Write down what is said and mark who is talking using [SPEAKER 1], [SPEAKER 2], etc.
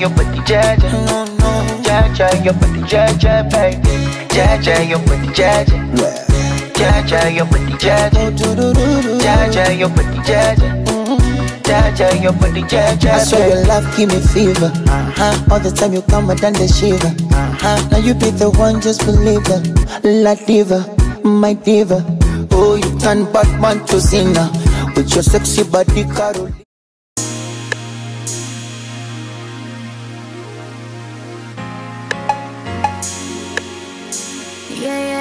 [SPEAKER 1] your body, Jaja. Jaja, your body, Jaja. Your body, Jaja. Jaja, your body, Jaja. Jaja, your body, Jaja. Jaja, your body, Jaja.
[SPEAKER 2] I swear your love give me fever. Uh-huh. All the time you come and done the shiver. Uh-huh. Now you be the one, just believe it. La diva, my diva. Oh, you turn Batman to Cena with your sexy body, Carol.
[SPEAKER 3] Yeah,